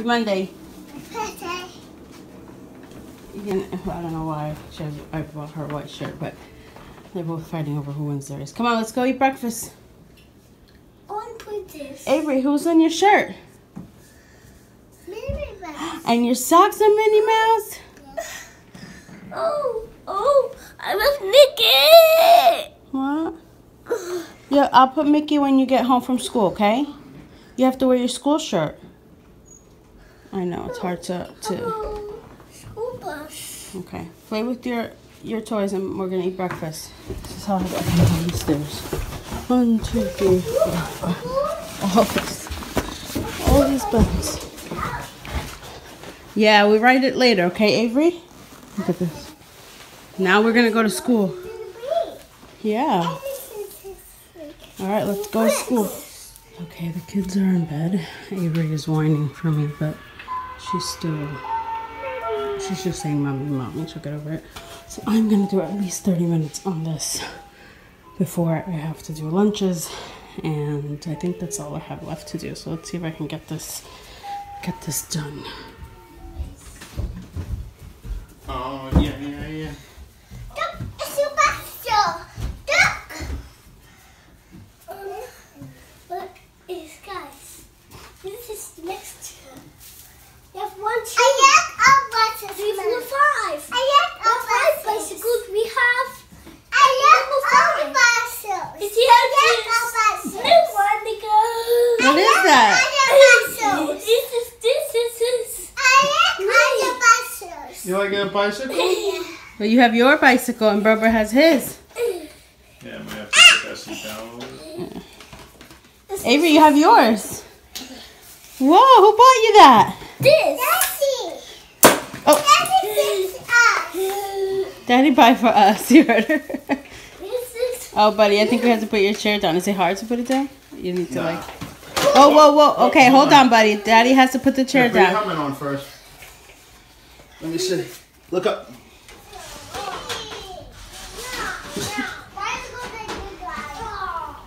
Happy Monday. Can, I don't know why she has, I bought her white shirt, but they're both fighting over who wins theirs. Come on, let's go eat breakfast. On. Avery, who's on your shirt? Minnie Mouse. And your socks are Minnie Mouse? Oh, oh, I love Mickey. What? Yeah, I'll put Mickey when you get home from school, okay? You have to wear your school shirt. I know, it's hard to, to school bus. okay. Play with your your toys and we're gonna eat breakfast. This is how I get down the stairs. One, two, three, four, five. All. All these buttons. Yeah, we write it later, okay, Avery? Look at this. Now we're gonna go to school. Yeah. All right, let's go to school. Okay, the kids are in bed. Avery is whining for me, but she's still. She's just saying, "Mommy, mommy." She'll get over it. So I'm gonna do at least 30 minutes on this before I have to do lunches, and I think that's all I have left to do. So let's see if I can get this get this done. Oh, yeah, yeah, yeah. Duck, it's your bus, Duck. Um, look, it's guys. This is next to. You have one, two. I like our buses. Three, four, five. I like our five bicycles. We have. I like our bicycles. It's the empty new one to go. What is that? This is this is this. I like other buses. You like bicycle? But you have your bicycle, and Berber has his. Yeah, I might have to put that seat down a little bit. Avery, you have yours. Whoa, who bought you that? This. Oh, Daddy buy for us. You heard her. Oh, buddy, I think we have to put your chair down. Is it hard to put it down? You need to Nah. like. Oh, whoa, whoa. Okay, hold hold on. on, buddy. Daddy has to put the chair Here, put your down. helmet on first. Let me see. Look up.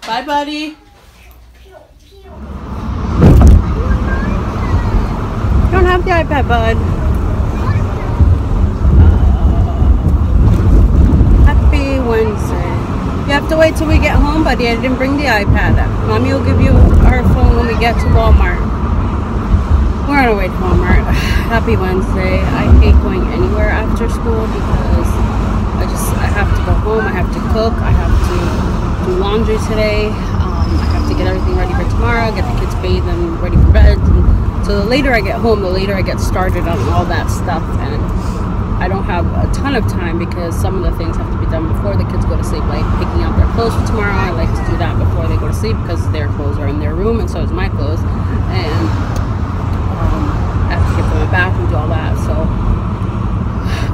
Bye, buddy. Don't have the iPad, bud. Happy Wednesday. You have to wait till we get home, buddy. I didn't bring the iPad. Mommy will give you her phone when we get to Walmart. We're on our way to Walmart. Happy Wednesday. I hate going anywhere after school because I just I have to go home. I have to cook. I have to do laundry today. Um, I have to get everything ready for tomorrow. Get the kids bathed and ready for bed. And so the later I get home, the later I get started on all that stuff. And I don't have a ton of time because some of the things have to be done before the kids go to sleep, like picking out their clothes for tomorrow. I like to do that before they go to sleep because their clothes are in their room and so is my clothes. And have to give them a bath and do all that. So,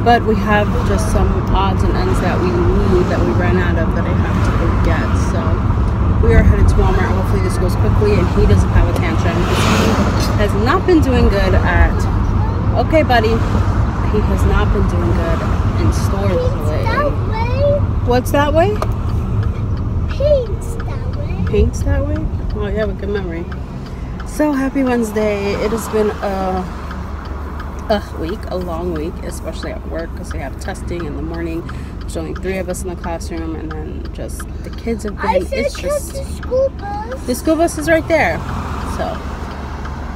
but we have just some odds and ends that we need that we ran out of that I have to go get. So we are headed to Walmart. Hopefully this goes quickly and he doesn't have a tantrum. because He has not been doing good at. Okay, buddy. He has not been doing good in stores lately. What's that way? Paints that way? Pinks that way? Oh, you have a good memory. So happy Wednesday. It has been a, a week, a long week, especially at work because we have testing in the morning. There's only three of us in the classroom, and then just the kids have been. It's just the school bus. the school bus is right there. So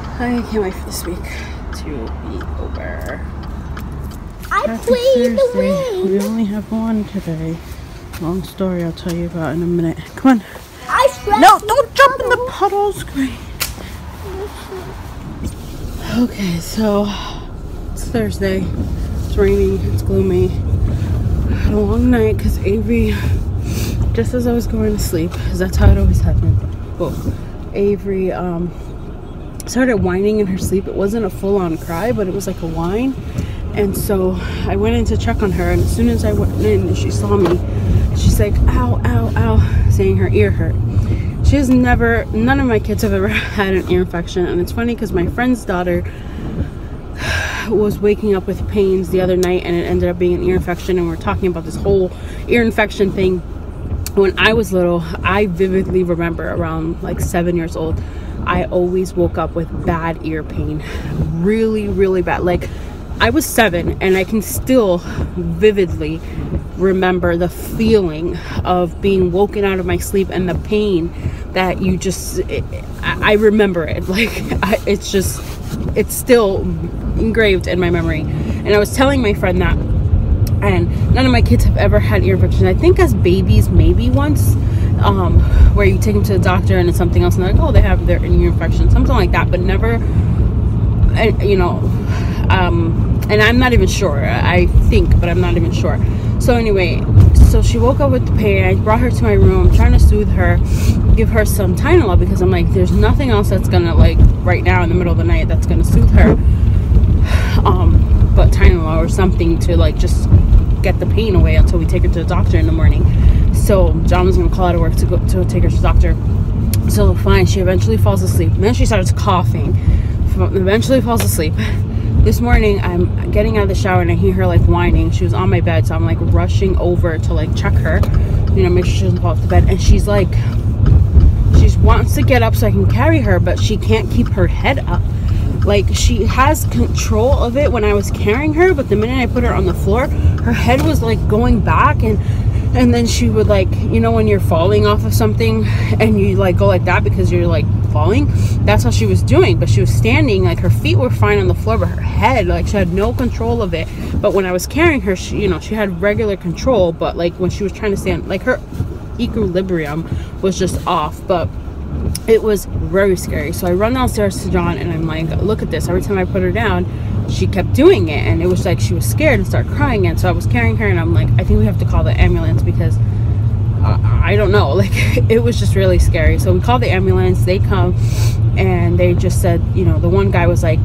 I can't wait for this week to be over. I Happy played the Thursday. We only have one today. Long story I'll tell you about in a minute. Come on. I. No, don't jump in the puddles. Great. Okay, so it's Thursday. It's raining. It's gloomy. I had a long night because Avery, just as I was going to sleep, because that's how it always happens. Well, Avery um, started whining in her sleep. It wasn't a full-on cry, but it was like a whine. And so I went in to check on her, and as soon as I went in and she saw me, she's like, ow, ow, ow, saying her ear hurt. She has never, none of my kids have ever had an ear infection. And it's funny because my friend's daughter was waking up with pains the other night and it ended up being an ear infection. And we're talking about this whole ear infection thing. When I was little, I vividly remember around like seven years old I always woke up with bad ear pain. Really, really bad. Like I was seven and I can still vividly remember the feeling of being woken out of my sleep and the pain that you just, it, I, remember it. Like, I, it's just, it's still engraved in my memory. And I was telling my friend that, and none of my kids have ever had ear infection. I think as babies, maybe once, um, where you take them to the doctor and it's something else, and they're like, oh, they have their ear infection, something like that, but never, you know, um, and I'm not even sure. I think, but I'm not even sure. So anyway, so she woke up with the pain. I brought her to my room, trying to soothe her, give her some Tylenol because I'm like, there's nothing else that's gonna like right now in the middle of the night that's gonna soothe her. Um, but Tylenol or something to like just get the pain away until we take her to the doctor in the morning. So John was gonna call out of work to go to take her to the doctor. So fine, she eventually falls asleep. And then she starts coughing. Eventually falls asleep this morning i'm getting out of the shower and i hear her like whining. She was on my bed so i'm like rushing over to like check her you know make sure she doesn't fall off the bed. And she's like she wants to get up so i can carry her but she can't keep her head up. Like she has control of it when i was carrying her but the minute i put her on the floor her head was like going back and and then she would like you know when you're falling off of something and you like go like that because you're like falling? That's how she was doing but she was standing like her feet were fine on the floor but her head like she had no control of it. But when i was carrying her she you know she had regular control but like when she was trying to stand like her equilibrium was just off but it was very scary. So i run downstairs to john and i'm like look at this. Every time i put her down she kept doing it and it was like she was scared and started crying and so i was carrying her and i'm like i think we have to call the ambulance because i don't know. Like it was just really scary. So we called the ambulance they come and they just said you know the one guy was like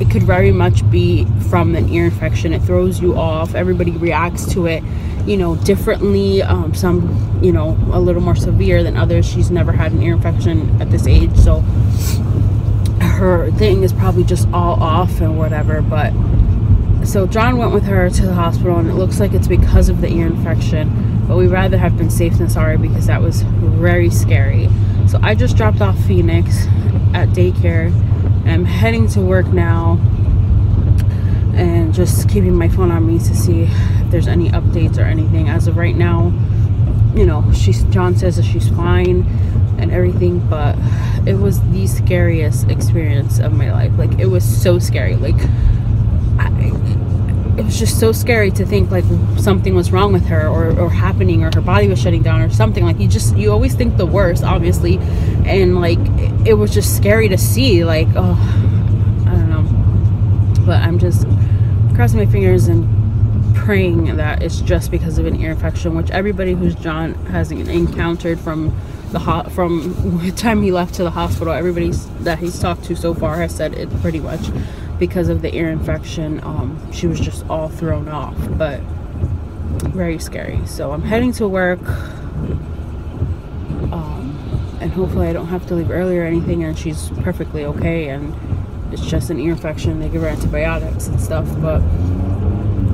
it could very much be from an ear infection. It throws you off. Everybody reacts to it you know differently um, some you know a little more severe than others. She's never had an ear infection at this age. So her thing is probably just all off and whatever but so John went with her to the hospital and it looks like it's because of the ear infection but we'd rather have been safe than sorry because that was very scary. So I just dropped off Phoenix at daycare and I'm heading to work now and just keeping my phone on me to see if there's any updates or anything. As of right now you know she's John says that she's fine and everything but it was the scariest experience of my life. Like it was so scary. Like I, it was just so scary to think like something was wrong with her or, or happening or her body was shutting down or something. Like you just you always think the worst obviously. And like it was just scary to see. Like oh i don't know. But i'm just crossing my fingers and praying that it's just because of an ear infection which everybody who's john has encountered from the hot from the time he left to the hospital everybody that he's talked to so far has said it pretty much because of the ear infection um, she was just all thrown off but very scary. So i'm heading to work um, and hopefully i don't have to leave early or anything and she's perfectly okay and it's just an ear infection. They give her antibiotics and stuff but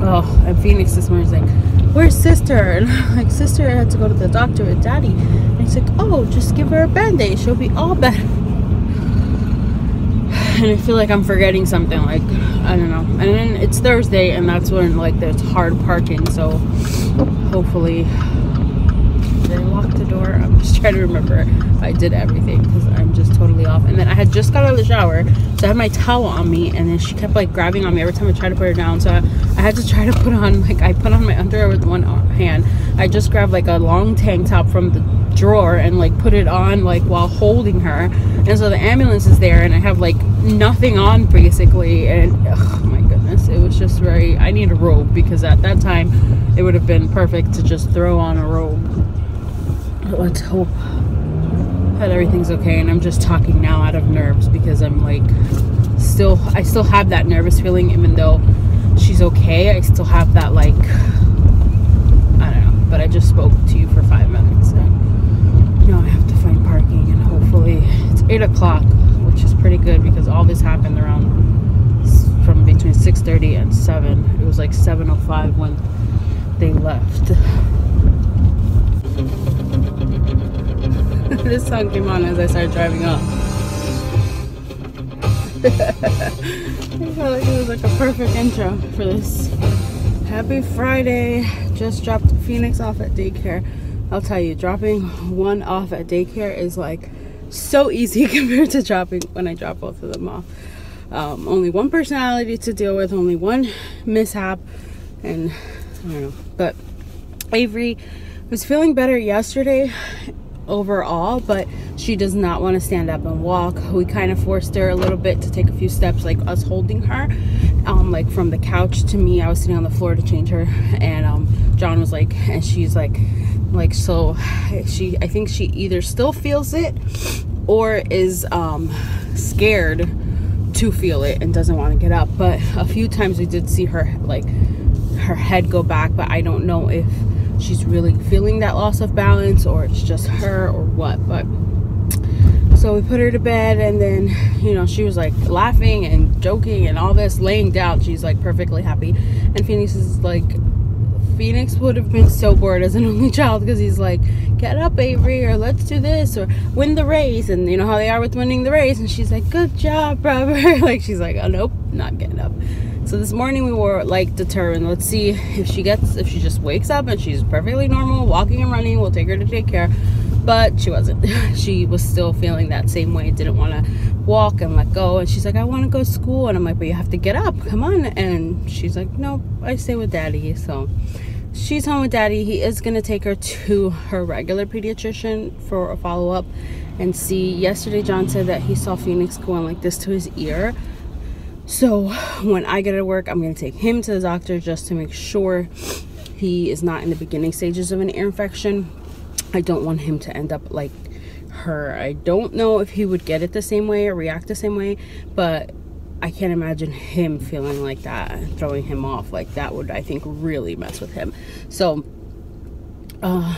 oh and phoenix this morning's like where's sister? And I'm like sister had to go to the doctor with daddy. And he's like oh just give her a band-aid. She'll be all better. And I feel like I'm forgetting something like I don't know. And then it's Thursday and that's when like there's hard parking so hopefully I lock the door. I'm just trying to remember I did everything because I'm just totally off. And then I had just got out of the shower so I had my towel on me and then she kept like grabbing on me every time I tried to put her down. So I, I had to try to put on like I put on my underwear with one hand. I just grabbed like a long tank top from the drawer and like put it on like while holding her. And so the ambulance is there and I have like nothing on basically. And oh my goodness it was just very I need a robe because at that time it would have been perfect to just throw on a robe let's hope that everything's okay and I'm just talking now out of nerves because I'm like still I still have that nervous feeling even though she's okay. I still have that like I don't know but I just spoke to you for five minutes and you know I have to find parking and hopefully it's eight o'clock which is pretty good because all this happened around from between 6:30 and 7 it was like 7:05 when they left this song came on as I started driving up. I felt like it was like a perfect intro for this. Happy Friday. Just dropped Phoenix off at daycare. I'll tell you, dropping one off at daycare is like so easy compared to dropping when I drop both of them off. Um, only one personality to deal with, only one mishap, and I don't know. But Avery was feeling better yesterday overall, but she does not want to stand up and walk. We kind of forced her a little bit to take a few steps, like us holding her, um, like from the couch to me. I was sitting on the floor to change her, and um, John was like, and she's like, like so, she I think she either still feels it or is um, scared to feel it and doesn't want to get up. But a few times we did see her like her head go back, but I don't know if she's really feeling that loss of balance or it's just her or what. But so we put her to bed and then you know she was like laughing and joking and all this laying down. She's like perfectly happy. And phoenix is like phoenix would have been so bored as an only child because he's like get up avery or let's do this or win the race. And you know how they are with winning the race. And she's like good job brother. Like she's like oh nope not getting up so this morning we were like determined let's see if she gets if she just wakes up and she's perfectly normal walking and running we'll take her to daycare. But she wasn't. She was still feeling that same way didn't want to walk and let go. And she's like i want to go to school. And i'm like but you have to get up. Come on. And she's like nope i stay with daddy. So she's home with daddy. He is going to take her to her regular pediatrician for a follow-up and see. Yesterday john said that he saw phoenix going like this to his ear so when i get to work i'm going to take him to the doctor just to make sure he is not in the beginning stages of an ear infection I don't want him to end up like her. I don't know if he would get it the same way or react the same way, but I can't imagine him feeling like that, and throwing him off. Like that would, I think, really mess with him. So, uh,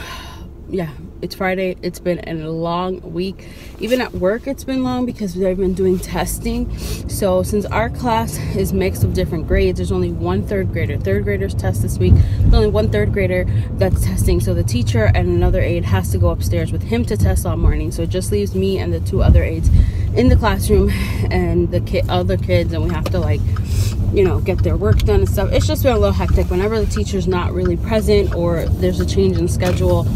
yeah, it's Friday. It's been a long week. Even at work, it's been long because they've been doing testing. So since our class is mixed of different grades, there's only one third grader. Third graders test this week. There's only one third grader that's testing. So the teacher and another aide has to go upstairs with him to test all morning. So it just leaves me and the two other aides in the classroom and the kid, other kids, and we have to like you know get their work done and stuff it's just been a little hectic whenever the teacher's not really present or there's a change in schedule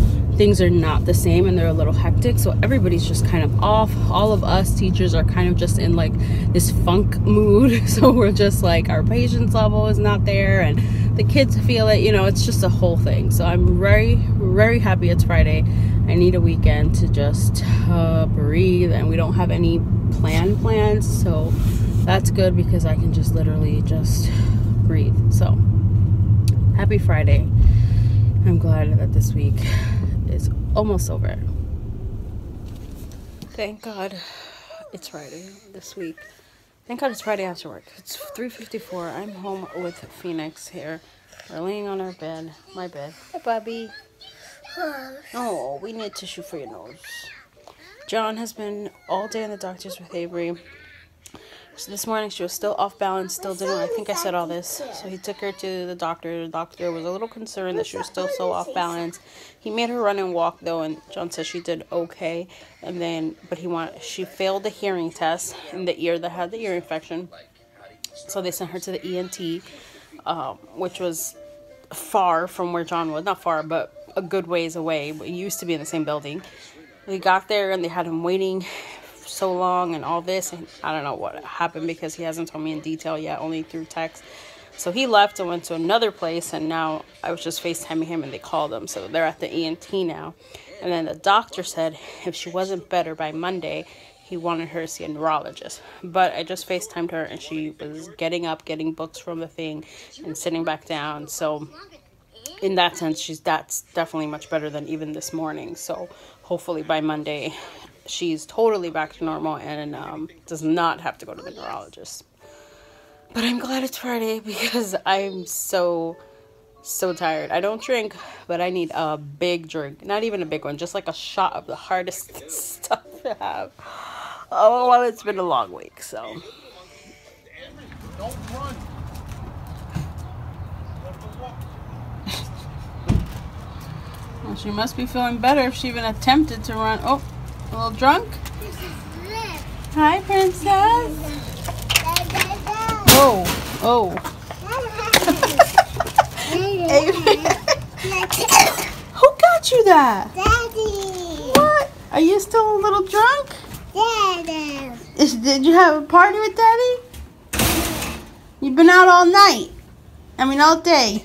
things are not the same and they're a little hectic so everybody's just kind of off. All of us teachers are kind of just in like this funk mood so we're just like our patience level is not there and the kids feel it you know it's just a whole thing. So i'm very very happy it's friday. I need a weekend to just uh, breathe and we don't have any planned plans so that's good because i can just literally just breathe. So happy friday. I'm glad that this week almost over. Thank God it's Friday this week. Thank God it's Friday after work. It's 3.54. I'm home with Phoenix here. We're laying on our bed. My bed. Hi, Bobby. Oh, we need tissue for your nose. John has been all day in the doctor's with Avery. So this morning she was still off balance, still didn't. I think I said all this. So he took her to the doctor. The doctor was a little concerned that she was still so off balance. He made her run and walk though, and John said she did okay. And then, but he want she failed the hearing test in the ear that had the ear infection. So they sent her to the ENT, um, which was far from where John was. Not far, but a good ways away. We used to be in the same building. We got there and they had him waiting so long and all this and I don't know what happened because he hasn't told me in detail yet only through text. So he left and went to another place and now I was just FaceTiming him and they called him. So they're at the ENT now. And then the doctor said if she wasn't better by Monday he wanted her to see a neurologist. But I just FaceTimed her and she was getting up getting books from the thing and sitting back down. So in that sense she's that's definitely much better than even this morning. So hopefully by Monday she's totally back to normal and um, does not have to go to the neurologist. But I'm glad it's Friday because I'm so, so tired. I don't drink, but I need a big drink. Not even a big one, just like a shot of the hardest stuff to have. Oh, well, it's been a long week, so. Well, she must be feeling better if she even attempted to run. Oh. A little drunk? Hi, princess. Oh. oh. Avery. Who got you that? Daddy. What? Are you still a little drunk? Daddy. Is, did you have a party with Daddy? You've been out all night. I mean, all day.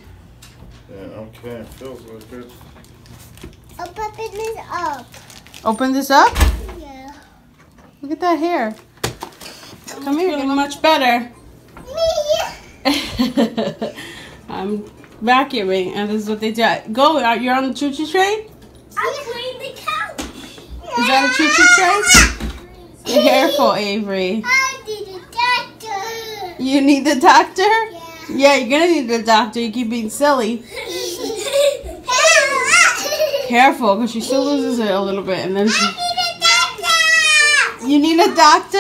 Yeah, okay. Feels like good. Open this up. Open this up. Yeah. Look at that hair. Come here. Feeling much better. Me. I'm vacuuming, and this is what they do. Go. You're on the choo choo train. I'm cleaning the couch. Is that a choo choo train? Be careful, Avery. I need a doctor. You need the doctor? Yeah. Yeah, you're gonna need the doctor. You keep being silly. Careful, because she still loses it a little bit, and then she. You need a doctor?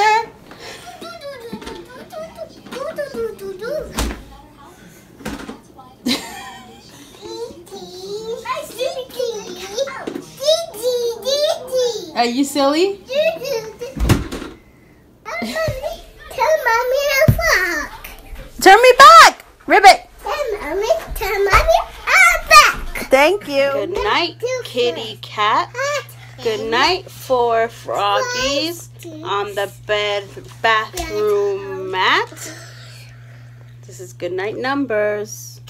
Are you silly? Tell mommy to fuck. Turn me back, Ribbit. Tell mommy, tell mommy I'm back. Thank you. Good night, kitty cat. Good night, for froggies on the bed bathroom mat. This is good night numbers.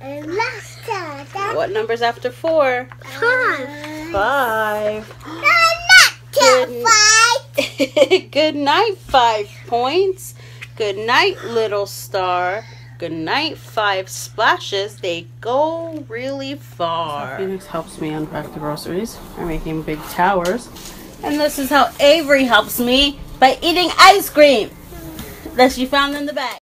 And last time, that What number's after four? five. Five. Not Good- five. good night, five points. Good night, little star. Good night, five splashes. They go really far. Phoenix helps me unpack the groceries by making big towers. And this is how Avery helps me by eating ice cream that she found in the bag.